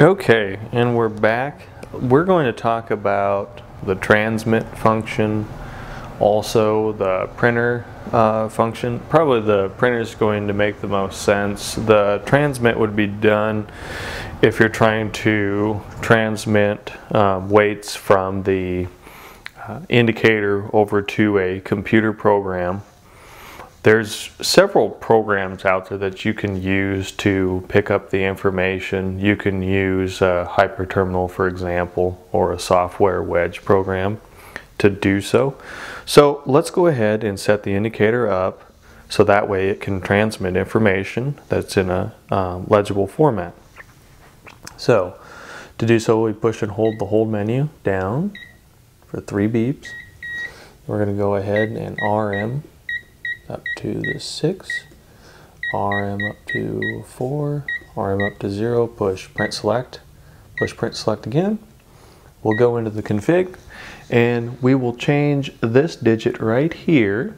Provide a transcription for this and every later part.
Okay, and we're back. We're going to talk about the transmit function, also the printer uh, function. Probably the printer is going to make the most sense. The transmit would be done if you're trying to transmit um, weights from the uh, indicator over to a computer program. There's several programs out there that you can use to pick up the information. You can use a Hyperterminal, for example, or a software wedge program to do so. So let's go ahead and set the indicator up so that way it can transmit information that's in a um, legible format. So to do so, we push and hold the hold menu down for three beeps. We're going to go ahead and RM up to the 6, RM up to 4, RM up to 0, push print select, push print select again. We'll go into the config and we will change this digit right here,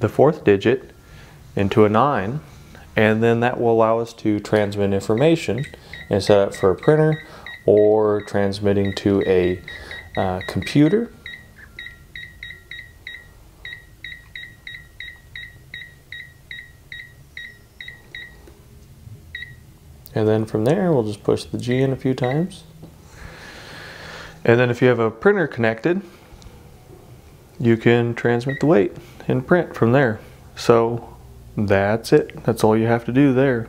the fourth digit, into a 9 and then that will allow us to transmit information and set up for a printer or transmitting to a uh, computer And then from there, we'll just push the G in a few times. And then if you have a printer connected, you can transmit the weight and print from there. So that's it. That's all you have to do there.